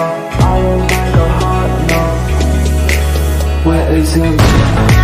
I am like a Heart no. Where is your